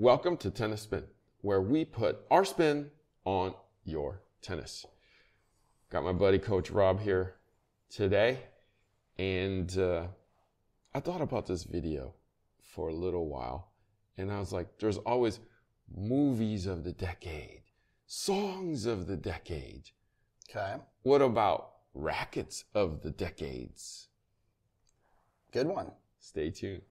Welcome to Tennis Spin, where we put our spin on your tennis. Got my buddy Coach Rob here today, and uh, I thought about this video for a little while, and I was like, there's always movies of the decade, songs of the decade. Okay. What about rackets of the decades? Good one. Stay tuned.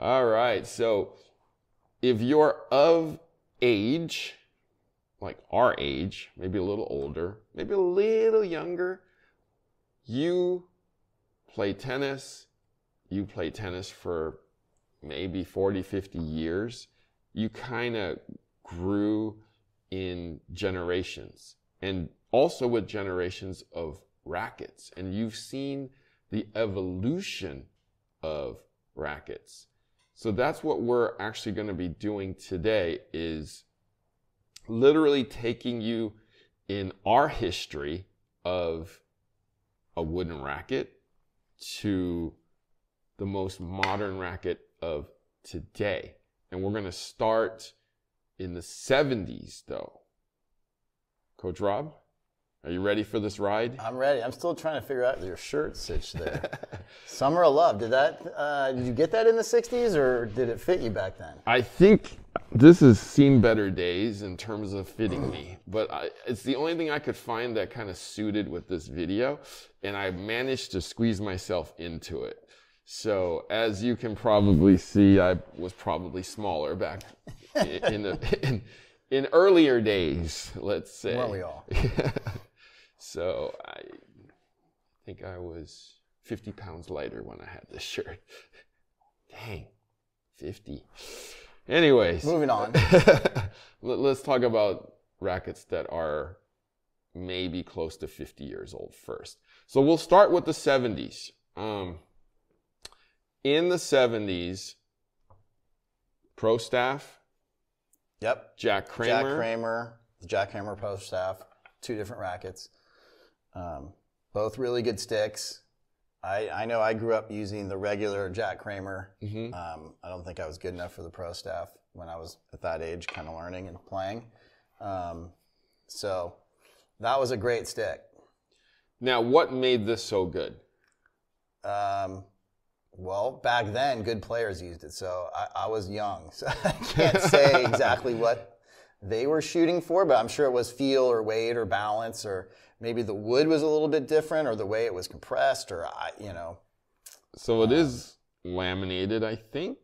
All right. So if you're of age, like our age, maybe a little older, maybe a little younger, you play tennis, you play tennis for maybe 40, 50 years, you kind of grew in generations and also with generations of rackets. And you've seen the evolution of rackets. So that's what we're actually going to be doing today is literally taking you in our history of a wooden racket to the most modern racket of today. And we're going to start in the 70s though. Coach Rob, are you ready for this ride? I'm ready. I'm still trying to figure out your shirt stitch there. Summer of Love. Did that? Uh, did you get that in the '60s, or did it fit you back then? I think this has seen better days in terms of fitting me, but I, it's the only thing I could find that kind of suited with this video, and I managed to squeeze myself into it. So as you can probably see, I was probably smaller back in in, the, in, in earlier days. Let's say. Weren't we all? so I think I was 50 pounds lighter when I had this shirt. Dang, 50. Anyways, Moving on. let- let's talk about rackets that are maybe close to 50 years old first. So we'll start with the 70s. Um, in the 70s, pro staff, Yep. Jack Kramer, Jack Kramer, the Jack Kramer pro staff, two different rackets. Um, both really good sticks. I, I know I grew up using the regular Jack Kramer. Mhm. Um, I don't think I was good enough for the pro staff when I was at that age, kind of learning and playing. Um, so that was a great stick. Now, what made this so good? Um, well, back then, good players used it. So I, I was young, so I can't say exactly what they were shooting for, but I'm sure it was feel or weight or balance, or maybe the wood was a little bit different, or the way it was compressed, or I, you know, So it is laminated, I think,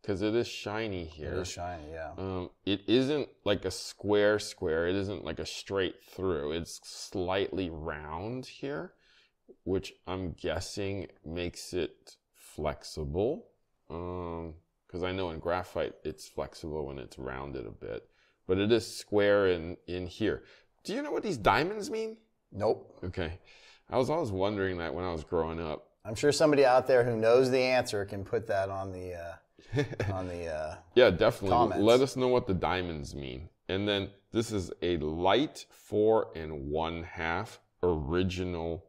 because it is shiny here. here. is shiny. Yeah. Um, it isn't like a square square. It isn't like a straight through. It's slightly round here, which I'm guessing makes it flexible. Um, because I know in graphite it's flexible when it's rounded a bit, but it is square in in here. Do you know what these diamonds mean? Nope. Okay, I was always wondering that when I was growing up. I'm sure somebody out there who knows the answer can put that on the uh, on the. Uh, Yeah, definitely. Comments. Let us know what the diamonds mean. And then this is a light four and one half original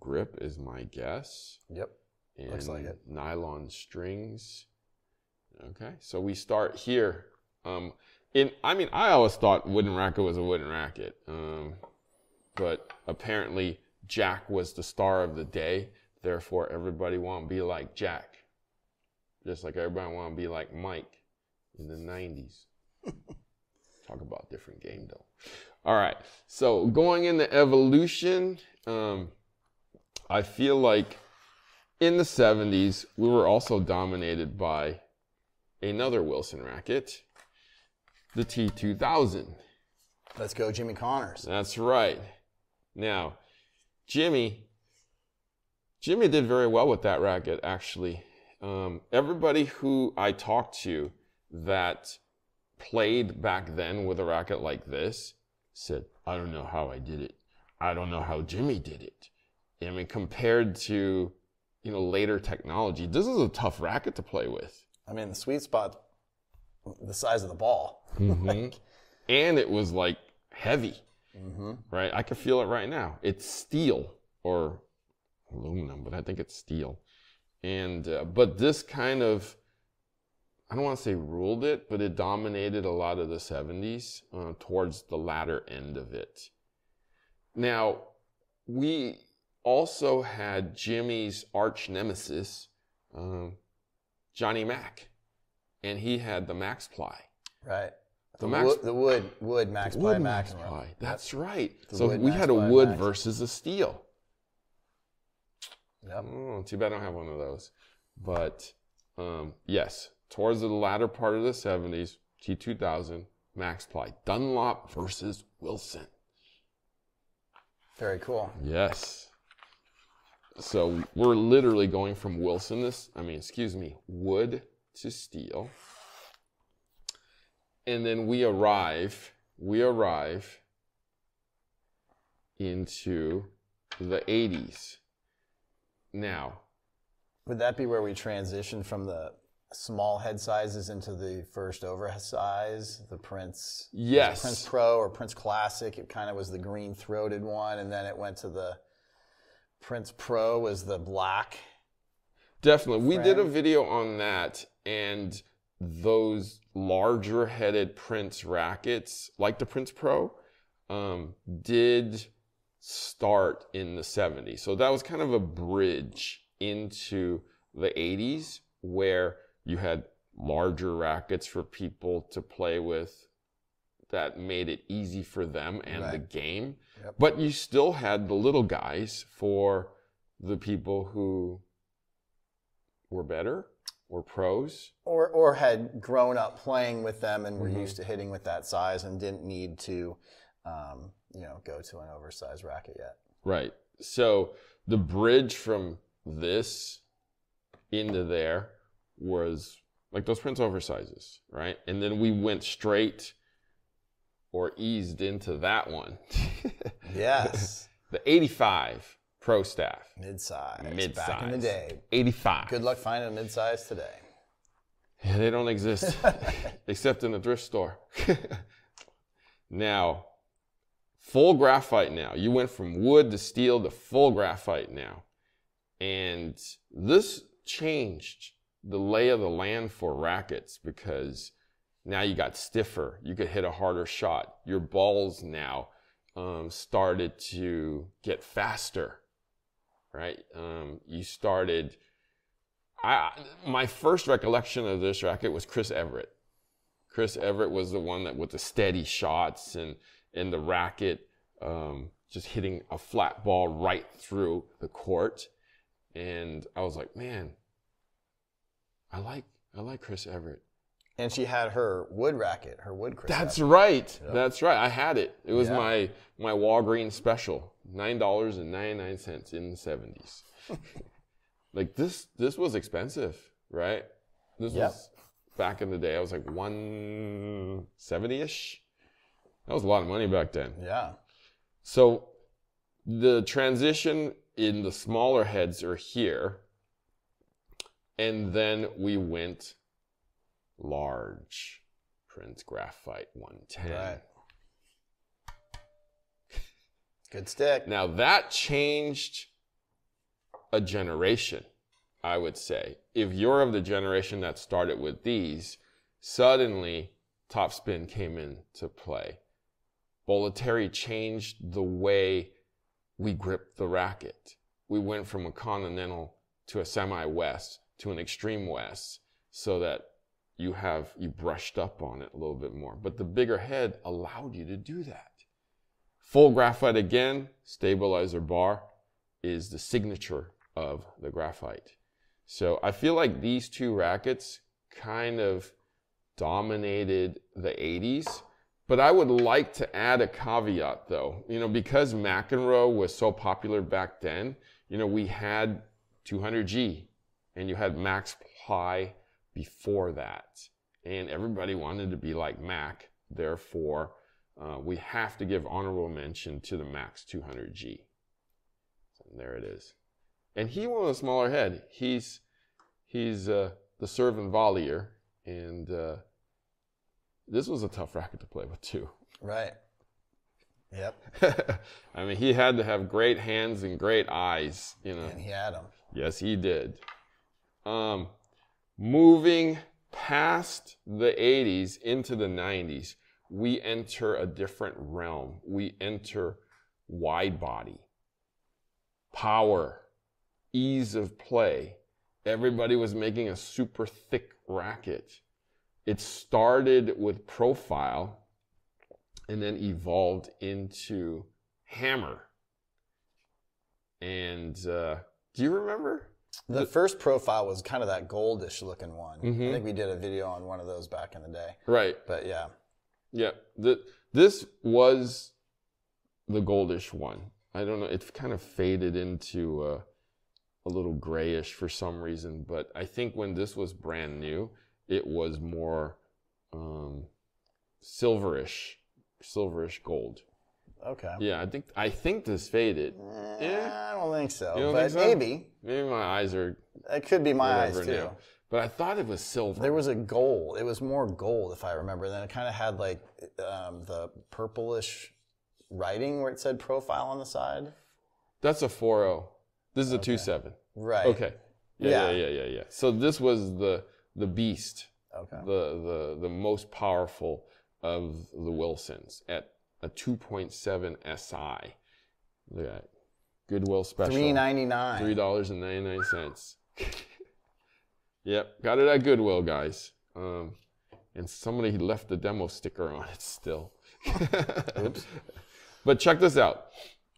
grip, is my guess. yep. And Looks like it. Nylon strings. Okay, so we start here. Um, in I mean, I always thought wooden racket was a wooden racket, um, but apparently Jack was the star of the day. Therefore, everybody want to be like Jack, just like everybody want to be like Mike in the '90s. Talk about different game though. All right, so going into evolution, um, I feel like in the 70s, we were also dominated by another Wilson racket, the T2000. Let's go, Jimmy Connors. That's right. Now, Jimmy, Jimmy did very well with that racket, actually. Um, everybody who I talked to that played back then with a racket like this said, I don't know how I did it. I don't know how Jimmy did it. I mean, compared to, you know, later technology, this is a tough racket to play with. I mean, the sweet spot, the size of the ball. Mhm. and it was like heavy, hmm right? I can feel it right now. It's steel or aluminum, but I think it's steel. And uh, but this kind of I don't want to say ruled it, but it dominated a lot of the 70s uh, towards the latter end of it. Now, we also had Jimmy's arch nemesis, um, Johnny Mac, and he had the Max Ply. Right. The Max- wood, the wood, wood Max Ply Wood Max. Ply. That's right. The so wood we had a wood Max. versus a steel. Yep. Oh, too bad I don't have one of those. But um, yes, towards the latter part of the 70s, T2000, Max Ply. Dunlop versus Wilson. Very cool. Yes. So we're literally going from Wilson, this, I mean, excuse me, wood to steel. And then we arrive, we arrive into the 80s. Now, Would that be where we transition from the small head sizes into the first oversize, the Prince? Yes. Prince Pro or Prince Classic. It kind of was the green throated one, and then it went to the Prince Pro was the black. Definitely. We did a video on that and those larger headed Prince rackets, like the Prince Pro, um, did start in the 70s. So that was kind of a bridge into the 80s where you had larger rackets for people to play with that made it easy for them and the game. Yep. But you still had the little guys for the people who were better or pros. Or, or had grown up playing with them and were Mhm. used to hitting with that size and didn't need to, um, you know, go to an oversized racket yet. Right. So the bridge from this into there was like those Prince oversizes, right? And then we went straight or eased into that one. Yes, the 85 Pro Staff. mid-size. Mid-size. Back in the day. 85. Good luck finding a mid-size today. Yeah, they don't exist except in the thrift store. now, full graphite now. You went from wood to steel to full graphite now. And this changed the lay of the land for rackets because now you got stiffer. You could hit a harder shot. Your balls now um, started to get faster, right? Um, you started. I my first recollection of this racket was Chris Evert. Chris Evert was the one that with the steady shots and and the racket um, just hitting a flat ball right through the court, and I was like, man, I like I like Chris Evert. And she had her wood racket, her wood crystal. That's right. That's right. I had it. It was Yeah. my my Walgreens special, nine dollars and ninety nine cents in the seventies. like this, this was expensive, right? This Yep. was back in the day. I was like one seventy ish. That was a lot of money back then. Yeah. So the transition in the smaller heads are here. And then we went large Prince Graphite 110. Right. Good stick. Now that changed a generation, I would say. If you're of the generation that started with these, suddenly topspin came into play. Bollettieri changed the way we gripped the racket. We went from a continental to a semi-west to an extreme west so that you have you brushed up on it a little bit more. But the bigger head allowed you to do that. Full graphite again, stabilizer bar is the signature of the graphite. So I feel like these two rackets kind of dominated the 80s. But I would like to add a caveat though, you know, because McEnroe was so popular back then, you know, we had 200G and you had Max Ply before that. And everybody wanted to be like Mac. Therefore, uh, we have to give honorable mention to the Max 200G. And there it is. And he was a smaller head. He's he's uh, the serve and volleyer, and uh, this was a tough racket to play with too. Right. Yep. I mean, he had to have great hands and great eyes, you know. And he had them. Yes, he did. Um, moving past the 80s into the 90s, we enter a different realm. We enter wide body, power, ease of play. Everybody was making a super thick racket. It started with profile and then evolved into hammer. And uh, do you remember? The first profile was kind of that goldish looking one. Mhm. I think we did a video on one of those back in the day. Right. But yeah, Yeah. The, this was the goldish one. I don't know. It kind of faded into uh, a little grayish for some reason, but I think when this was brand new, it was more um, silverish, silverish gold. Okay. Yeah, I think I think this faded. Eh, Yeah. I don't think so. You don't but think so? maybe. Maybe my eyes are It could be my eyes too. now. But I thought it was silver. There was a gold. It was more gold, if I remember. Then it kind of had like um, the purplish writing where it said profile on the side. That's a 4.0. This is a 2.7. Right. Okay. Yeah, yeah, Yeah. yeah, yeah, yeah. So this was the the beast, Okay. the the the most powerful of the Wilsons at a 2.7 SI. Look at that. Goodwill special. Three ninety nine. Three dollars and ninety nine cents. yep, got it at Goodwill, guys. Um, and somebody left the demo sticker on it still. Oops. But check this out.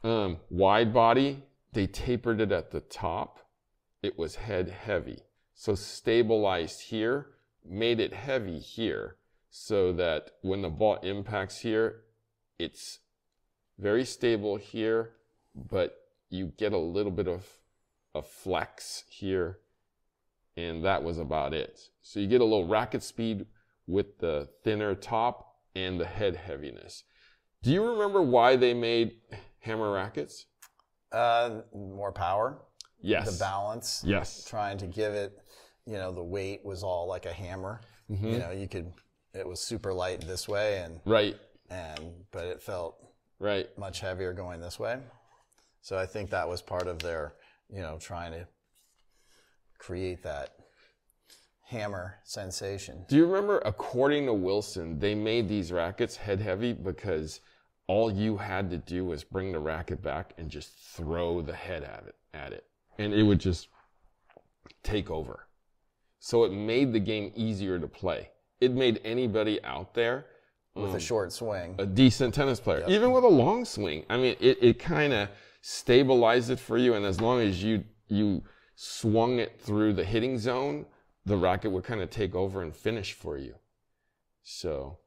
Um, wide body, they tapered it at the top. It was head heavy. So stabilized here, made it heavy here, so that when the ball impacts here, it's very stable here, but you get a little bit of a flex here, and that was about it. So you get a little racket speed with the thinner top and the head heaviness. Do you remember why they made hammer rackets? Uh, more power. Yes. The balance. Yes. Trying to give it, you know, the weight was all like a hammer. Mm-hmm. You know, you could. It was super light this way, and Right. And but it felt Right. much heavier going this way. So I think that was part of their, you know, trying to create that hammer sensation. Do you remember, according to Wilson, they made these rackets head heavy because all you had to do was bring the racket back and just throw the head at it, at it, and it would just take over. So it made the game easier to play. It made anybody out there With a short swing. a decent tennis player, even with a long swing. I mean, it, it kind of stabilized it for you, and as long as you you swung it through the hitting zone, the racket would kind of take over and finish for you. So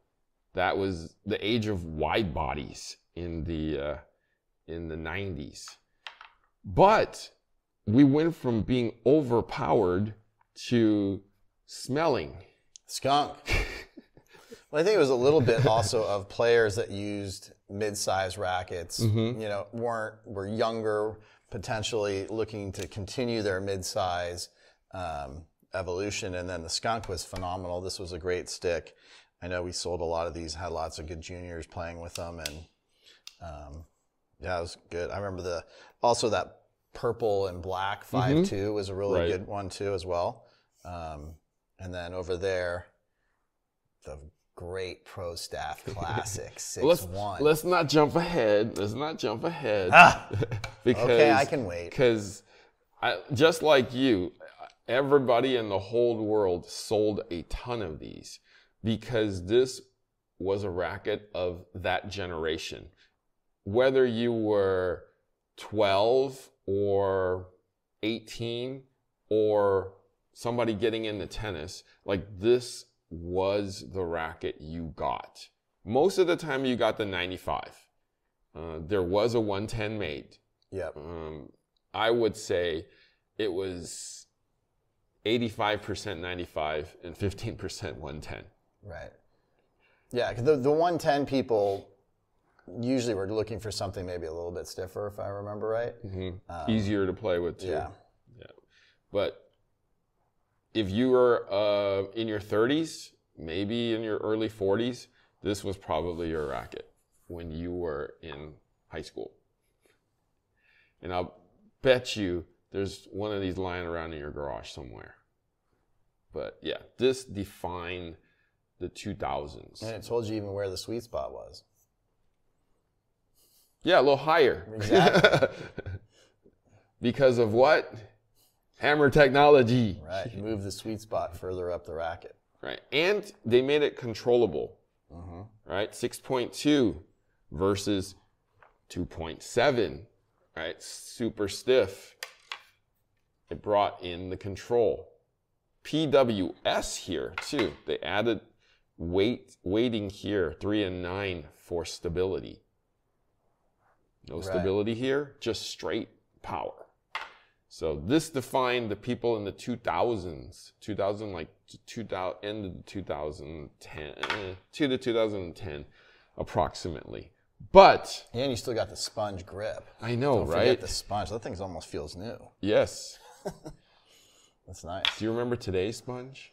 that was the age of wide bodies in the uh, in the 90s. But we went from being overpowered to smelling. Skunk. well, I think it was a little bit also of players that used mid-sized rackets. Mm-hmm. You know, weren't were younger, potentially looking to continue their mid-size um, evolution. And then the skunk was phenomenal. This was a great stick. I know we sold a lot of these. Had lots of good juniors playing with them, and um, yeah, it was good. I remember the also that purple and black 5 two was a really Mm-hmm. Right. good one too as well. Um, and then over there, the great Pro Staff Classic six Let's one. let's not jump ahead. Let's not jump ahead. Ah, because okay, I can wait. Because just like you, everybody in the whole world sold a ton of these because this was a racket of that generation. Whether you were 12 or 18 or somebody getting into tennis, like this was the racket you got. Most of the time, you got the 95. Uh, there was a 110 made. Yep. Um, I would say it was 85% 95 and 15% 110. Right. Yeah, the the one ten people usually were looking for something maybe a little bit stiffer, if I remember right. Easier to play with too. Yeah. Yeah. But if you were uh, in your 30s, maybe in your early 40s, this was probably your racket. when you were in high school. And I'll bet you there's one of these lying around in your garage somewhere. But yeah, this defined the 2000s. And it told you even where the sweet spot was. Yeah, a little higher. Exactly. because of what? Hammer technology. Right. Move the sweet spot further up the racket. Right. And they made it controllable. Mm-hmm. Right? 6.2 versus 2.7. Right? Super stiff. It brought in the control. PWS here too. They added weight weighting here, three and nine for stability. No Right. stability here, just straight power. So this defined the people in the 2000s, 2000 like 2000 end of the 2010, eh, to the 2010 approximately. But And you still got the sponge grip. I know, Don't right? the sponge. That thing almost feels new. yes. That's nice. Do you remember today's sponge?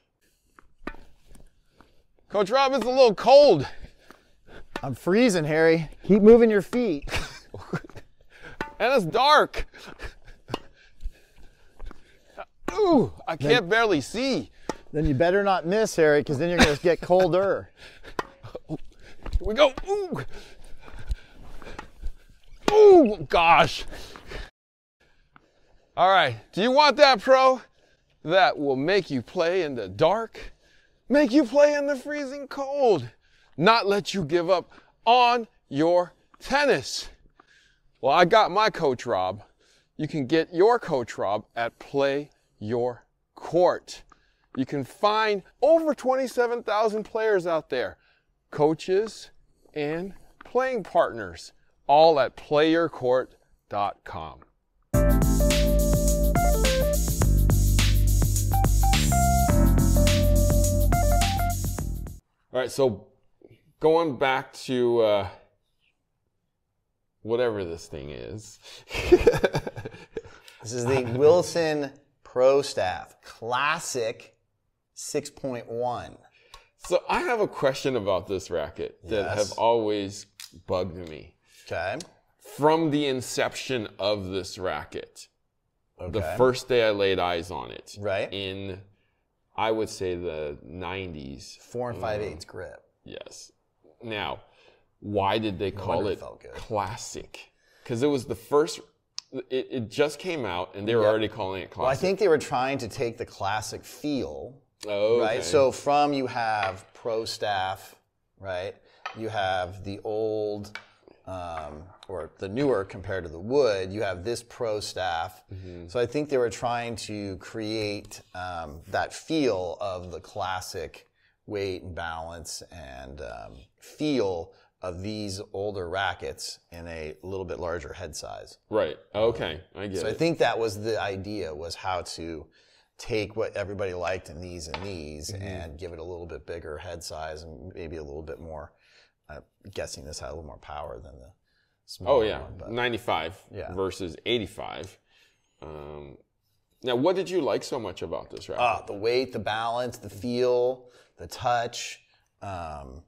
Coach Rob, it's a little cold. I'm freezing, Harry. Keep moving your feet. And it's dark. Ooh, I can't barely see. then you better not miss, Harry, because then you're going to get colder. Here we go. Ooh. Ooh, gosh. All right. Do you want that pro? That will make you play in the dark, make you play in the freezing cold, not let you give up on your tennis. Well, I got my Coach Rob. You can get your Coach Rob at Play Your Court. You can find over 27,000 players out there, coaches and playing partners, all at playyourcourt.com. All right, so going back to uh, whatever this thing is. This is the Wilson Pro Staff Classic 6.1. so I have a question about this racket that Yes. have always bugged me Okay. from the inception of this racket. Okay. The first day I laid eyes on it, Right. in I would say the 90s. Four and five mm. eighths grip. Yes. Now, why did they call it it classic? Because it was the first. It, it just came out, and they were already calling it Well, I think they were trying to take the classic feel, oh, right? So from you have Pro Staff, right? You have the old, um, or the newer compared to the wood. You have this Pro Staff. Mm-hmm. So I think they were trying to create um, that feel of the classic weight and balance and um, feel of these older rackets in a little bit larger head size. right. Okay, I get So I think that was the idea was how to take what everybody liked in these and these Mm-hmm. and give it a little bit bigger head size and maybe a little bit more. I'm guessing this had a little more power than the smaller oh yeah, one. But 95 Yeah. versus 85. Um, now, what did you like so much about this racket? ah, the weight, the balance, the feel, the touch. Um,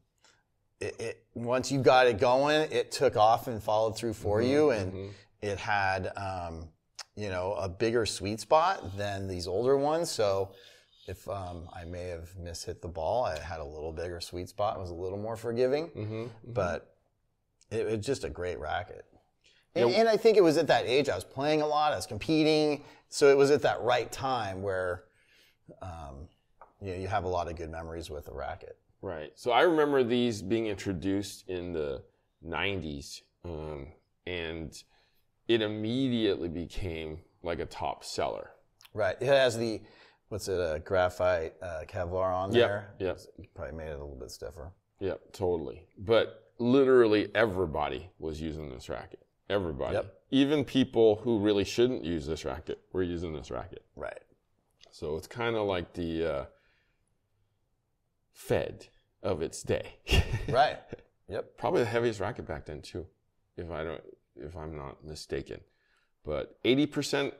it, it once you got it going, it took off and followed through for Mm-hmm, you, and it had um, you know a bigger sweet spot than these older ones. So if um, I may have mishit the ball, I had a little bigger sweet spot. It was a little more forgiving, Mm-hmm, but it, it was just a great racket. And, and I think it was at that age I was playing a lot, I was competing, so it was at that right time where um, you know you have a lot of good memories with the racket. Right. So I remember these being introduced in the 90s, um, and it immediately became like a top seller. Right. It has the what's it, a graphite uh, Kevlar on Yep, there. yep. Probably made it a little bit stiffer. Yep, totally. But literally everybody was using this racket. Everybody. Yep. Even people who really shouldn't use this racket were using this racket. Right. So it's kind of like the uh, Fed of its day. Right. Yep. Probably the heaviest racket back then too, if I don't, if I'm not mistaken. But 80%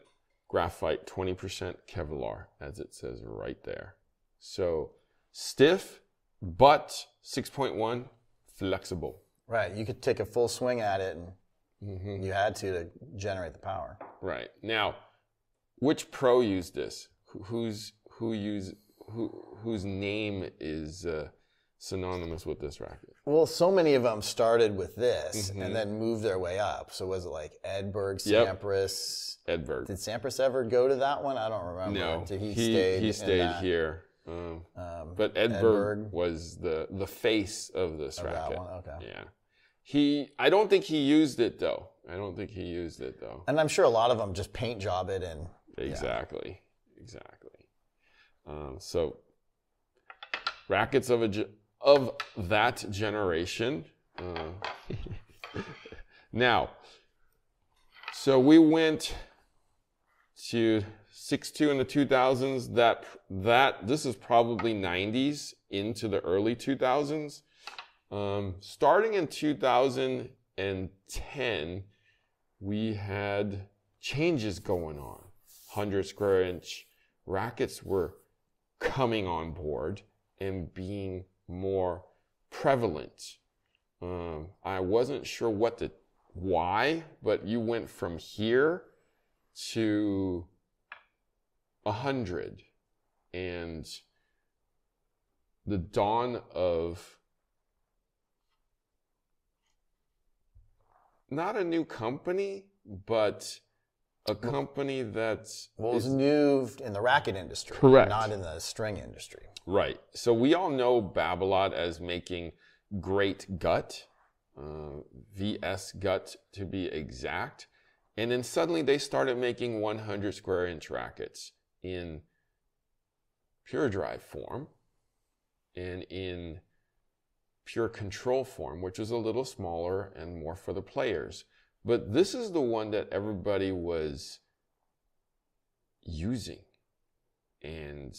graphite, 20% Kevlar, as it says right there. So stiff, but 6.1 flexible. Right. You could take a full swing at it, and Mhm. you had to to generate the power. Right now, which pro used this? Who's who use who whose name is uh, synonymous with this racket? Well, so many of them started with this Mhm. and then moved their way up. So was it like Edberg, Yep. Sampras? Edberg. Did Sampras ever go to that one? I don't remember. No, Did he, he stayed he stayed here. Um, Um, but Edberg, Edberg. was the the face of this of that racket. one? Okay. Yeah, he. I don't think he used it though. I don't think he used it though. And I'm sure a lot of them just paint job it and Exactly. Exactly. Um, so rackets of a of that generation. Uh, now, so we went to six two in the two thousands. That that this is probably nineties into the early two thousands. Um, starting in two thousand and ten, we had changes going on. 100 square inch rackets were coming on board and being more prevalent. Um, I wasn't sure what the why, but you went from here to a 100 and the dawn of not a new company, but a company that's well, was is- new in the racket industry, Correct. not in the string industry. right. So we all know Babolat as making great gut, uh, VS gut to be exact, and then suddenly they started making 100 square inch rackets in pure drive form and in pure control form, which is a little smaller and more for the players. But this is the one that everybody was using and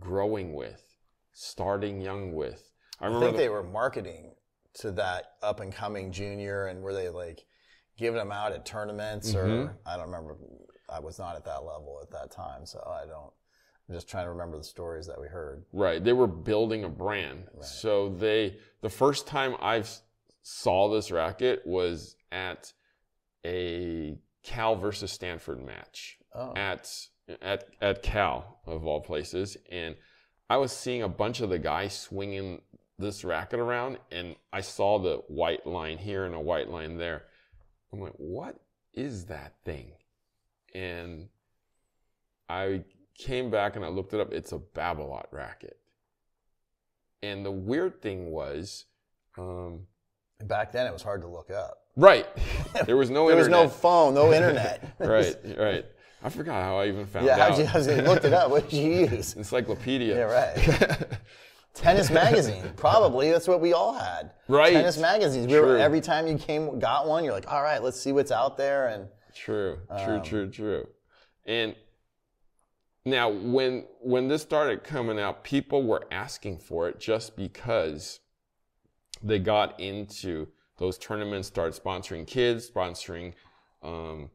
growing with, starting young with. I I think the- they were marketing to that up and coming junior, and were they like giving them out at tournaments or Mhm. I don't remember. I was not at that level at that time, so I don't. I'm just trying to remember the stories that we heard. Right. They were building a brand. So they, the first time I saw this racket was at a Cal versus Stanford match Oh, at, at, at Cal of all places. And I was seeing a bunch of the guys swinging this racket around and I saw the white line here and a white line there. I'm like, what is that thing? And I came back and I looked it up. It's a Babolat racket. And the weird thing was, um, back then it was hard to look up. Right, there was no There was no phone, no internet. right, right. I forgot how I even found Yeah, out. you, how'd you looked it up? What did you use? Encyclopedia. Yeah, right. Tennis magazine, probably. That's what we all had. Right. Tennis magazines. We were, every time you came, got one, you're like, all right, let's see what's out there. And True, true, Um, true, true. And now when when this started coming out, people were asking for it just because they got into those tournaments, start sponsoring kids, sponsoring um,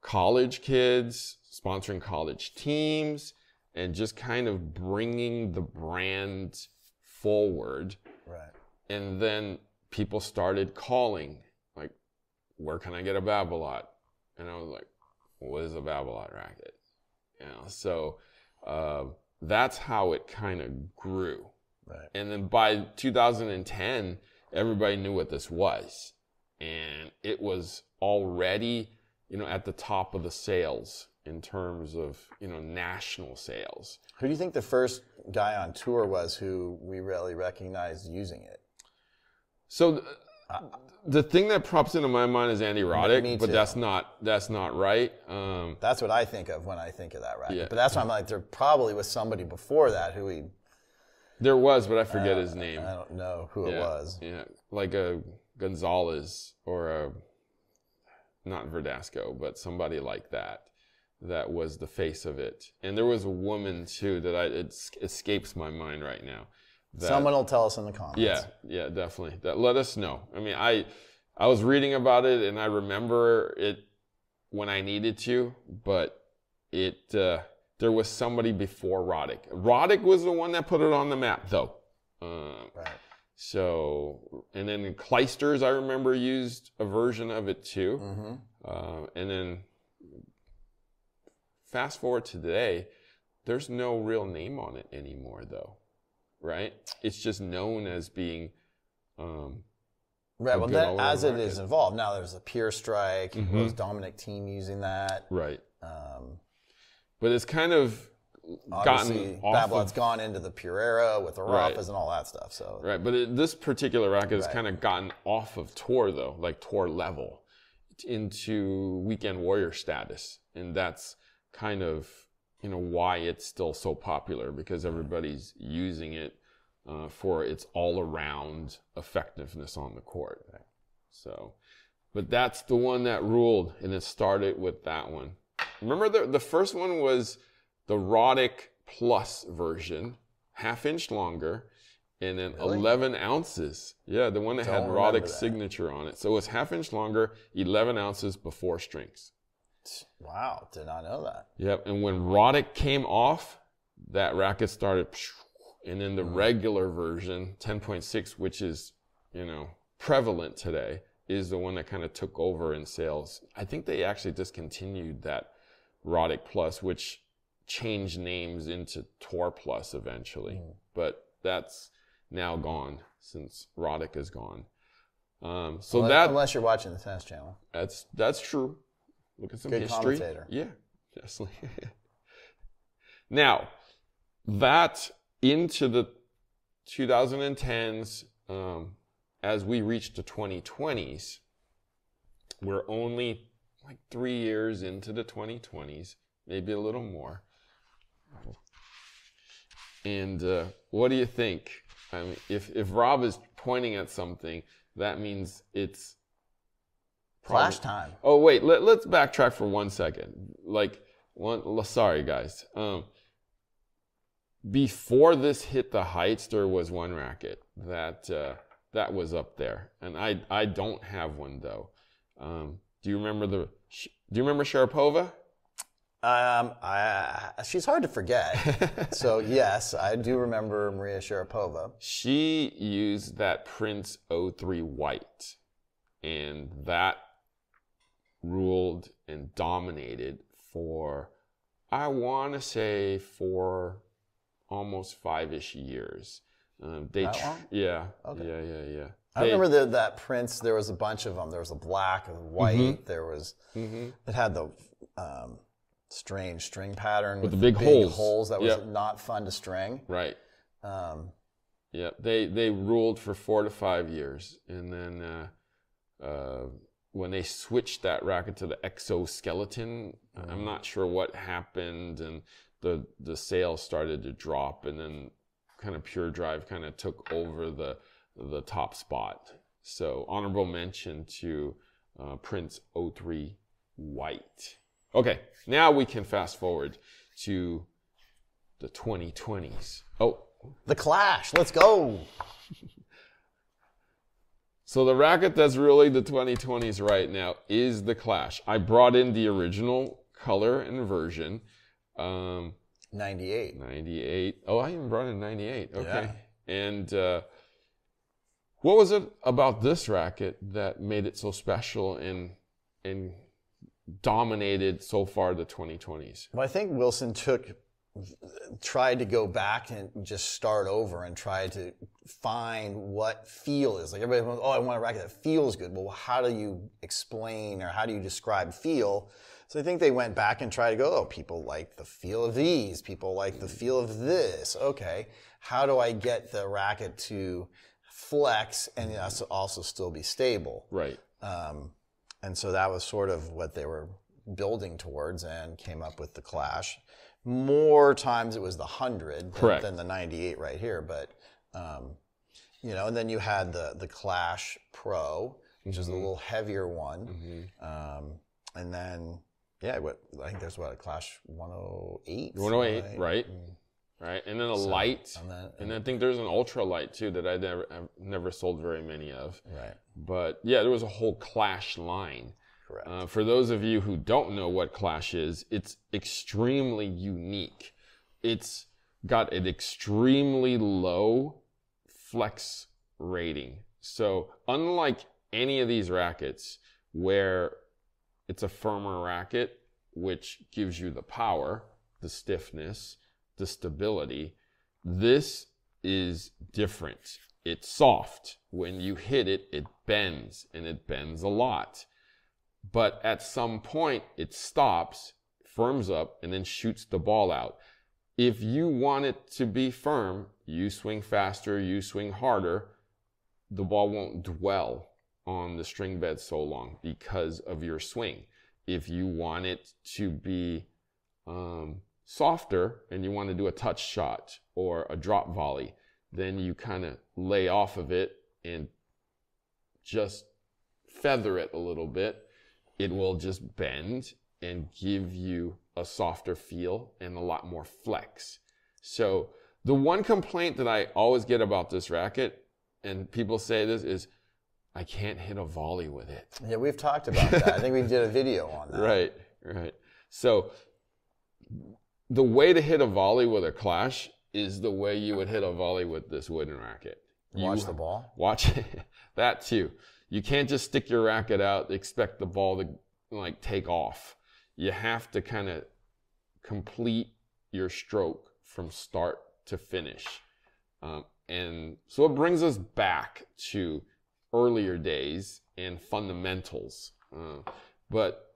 college kids, sponsoring college teams, and just kind of bringing the brand forward right. and then people started calling like where can i get a babolat and i was like what is a babolat racket you know so uh, that's how it kind of grew Right. and then by 2010 everybody knew what this was and it was already you know at the top of the sales in terms of you know national sales Who do you think the first guy on tour was who we really recognized using it? So th- the thing that pops into my mind is Andy Roddick, but that's not that's not right. Um, That's what I think of when I think of that racket. Yeah. But that's why I'm like, there probably was somebody before that who we, there was, but I forget his name. I don't know who it was. yeah, like a Gonzalez or a not Verdasco, but somebody like that. That was the face of it, and there was a woman too that I it escapes my mind right now. That, Someone will tell us in the comments. Yeah, yeah, definitely. That let us know. I mean, I I was reading about it and I remember it when I needed to, but it uh, there was somebody before Roddick. Roddick was the one that put it on the map, though. Um, Right. So, and then Clijsters, I remember used a version of it too. Mm-hmm. Uh, and then fast forward to today, there's no real name on it anymore, though, right? It's just known as being. Um, Right. Well, good as it is involved, now there's a Pure Strike. Mhm. Was Dominic Thiem using that? right. Um, But it's kind of obviously, gotten off Babolat's of, gone into the Pure era with the Right. Rafas and all that stuff. So right. But it, this particular racket has kind of gotten off of tour though, like tour level, into weekend warrior status, and that's kind of you know why it's still so popular because everybody's using it uh, for its all-around effectiveness on the court. So, but that's the one that ruled, and it started with that one. Remember the the first one was the Roddick Plus version, half inch longer, and then Really? 11 ounces. Yeah, the one that had Don't remember Roddick's signature on it. So it was half inch longer, 11 ounces before strings. wow, did not know that. Yep. And when Roddick came off, that racket started, and then the Mm. regular version, 10.6, which is, you know, prevalent today, is the one that kind of took over in sales. I think they actually discontinued that Roddick Plus, which changed names into Tour Plus eventually. Mm. But that's now gone since Roddick is gone. Um, so unless, that unless you're watching the tennis channel. that's that's true. Look at some Good history. commentator. Yeah, definitely. now, that into the 2010s, um, as we reach the 2020s, we're only like three years into the 2020s, maybe a little more. And uh, what do you think? I mean, if if Rob is pointing at something, that means it's Flash time. Oh wait, let, let's backtrack for one second. Like one, sorry guys. Um, before this hit the heights, there was one racket that uh, that was up there, and I I don't have one though. Um, do you remember the? Do you remember Sharapova? Um, I, she's hard to forget. so yes, I do remember Maria Sharapova. she used that Prince O3 white, and that ruled and dominated for, I want to say, for almost five ish years. Um, they, That tr- yeah, Okay. yeah, yeah, yeah. I remember the, that Prince. There was a bunch of them. There was a black, a white. There was Mhm. it had the um, strange string pattern With the big holes. holes that was Yep. not fun to string. Right. Um, Yeah, they they ruled for four to five years, and then uh, uh, when they switched that racket to the exoskeleton, I'm not sure what happened, and the the sales started to drop, and then kind of Pure Drive kind of took over the the top spot. So honorable mention to uh, Prince O3 White. Okay, now we can fast forward to the 2020s. Oh, the Clash. Let's go. So the racket that's really the 2020s right now is the Clash. I brought in the original color and version. Um, 98. 98. Oh, I even brought in 98. Okay. Yeah. And uh, what was it about this racket that made it so special and and dominated so far the 2020s? Well, I think Wilson took tried to go back and just start over and try to find what feel is. Like everybody goes, oh, I want a racket that feels good. Well, how do you explain or how do you describe feel? So I think they went back and tried to go, oh, people like the feel of these, people like the feel of this. Okay, how do I get the racket to flex and also- also still be stable? Right. Um, and so that was sort of what they were building towards and came up with the Clash. More times it was the 100 than, than the 98 right here. But, um, you know, and then you had the, the Clash Pro, which is a little heavier one. Um, and then, yeah, what, I think there's what, a Clash 108? 108, right? Right. And then a light. And then, And I think there's an ultra light too that I never I've never sold very many of. right, But yeah, there was a whole Clash line. correct. Uh, for those of you who don't know what Clash is, it's extremely unique. It's got an extremely low flex rating. So, unlike any of these rackets where it's a firmer racket, which gives you the power, the stiffness, the stability, this is different. It's soft. When you hit it, it bends and it bends a lot. But at some point, it stops, firms up, and then shoots the ball out. If you want it to be firm, you swing faster, you swing harder, the ball won't dwell on the string bed so long because of your swing. If you want it to be um, softer and you want to do a touch shot or a drop volley, then you kind of lay off of it and just feather it a little bit. It will just bend and give you a softer feel and a lot more flex. So the one complaint that I always get about this racket, and people say this, is I can't hit a volley with it. Yeah, we've talked about that. I think we did a video on that. Right, right. So the way to hit a volley with a clash is the way you would hit a volley with this wooden racket. You Watch the ball. Watch that too. You can't just stick your racket out, expect the ball to like take off. You have to kind of complete your stroke from start to finish. Um, and so it brings us back to earlier days and fundamentals. Uh, but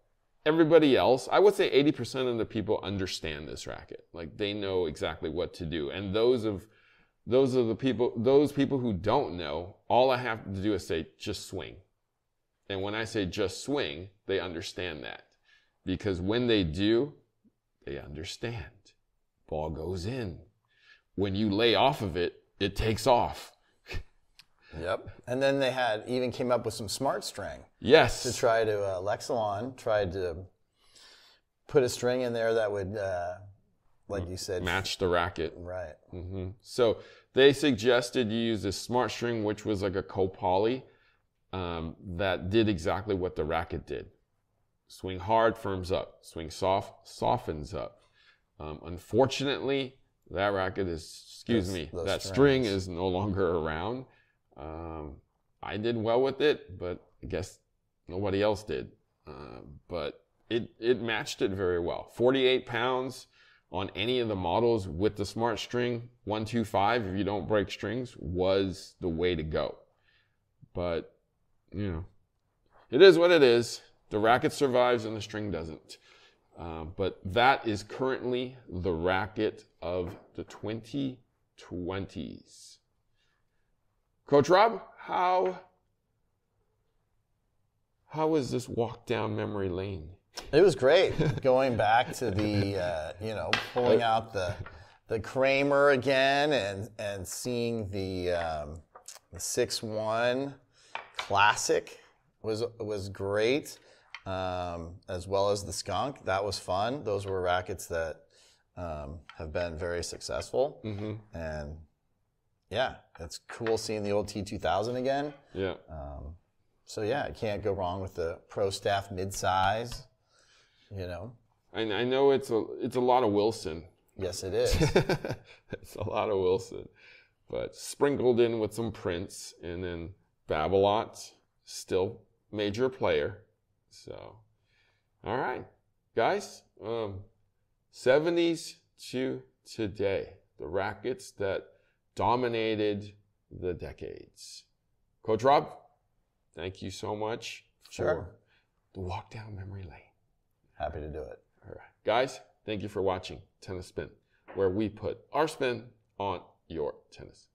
everybody else, I would say 80% of the people understand this racket. Like they know exactly what to do. And those of those are the people those people who don't know, all I have to do is say just swing. And when I say just swing, they understand that. Because when they do, they understand. Ball goes in. When you lay off of it, it takes off. Yep. And then they had even came up with some smart string Yes. to try to uh, Luxilon tried to put a string in there that would, uh, like you said, Match the racket. right. hmm So they suggested you use this smart string, which was like a copoly um, that did exactly what the racket did. Swing hard, firms up. Swing soft, softens up. Um, unfortunately, that racket is, excuse me, that string is no longer around. Um, I did well with it, but I guess nobody else did. Uh, but it, it matched it very well. 48 pounds on any of the models with the smart string 125 if you don't break strings was the way to go but you know it is what it is the racket survives and the string doesn't Uh, but that is currently the racket of the 2020s coach rob how how was this walk down memory lane It was great going back to the, uh, you know, pulling out the the Kramer again and and seeing the um, the six one classic was was great, um, as well as the skunk. That was fun. Those were rackets that um, have been very successful, mm-hmm. and yeah, it's cool seeing the old T two thousand again. yeah Um, so yeah, I can't go wrong with the Pro Staff mid-size. You know, I, I know it's a it's a lot of Wilson. yes, it is. it's a lot of Wilson, but sprinkled in with some Prince, and then Babolat, still major player. So, all right, guys, um, 70s to today, the rackets that dominated the decades. Coach Rob, thank you so much Sure. for the walk down memory lane. Happy to do it. All right. Guys, thank you for watching Tennis Spin, where we put our spin on your tennis.